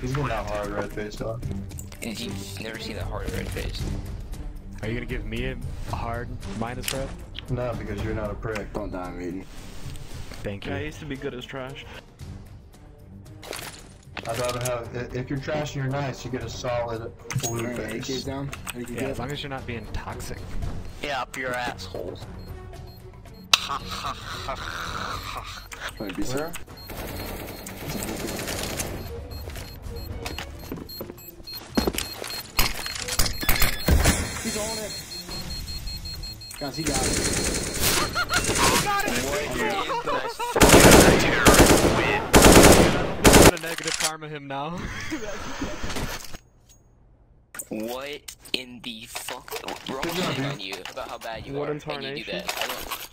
He's getting that hard red face dog. And you've never seen that hard red face. Are you gonna give me a hard minus red? No, because you're not a prick. Don't die, Maiden. Thank you. Yeah, I used to be good as trash. I'd rather have, if you're trash and you're nice, you get a solid blue Alright, AK's face. down. Yeah, good? as long as you're not being toxic. Yeah, up your asshole. Ha ha ha ha. Wait, be Where? On it. Guys, he got it. I'm gonna negative karma him now. What in the fuck? Wrong Good job, shit dude. on you about how bad you What are, and you do incarnation? that. I don't.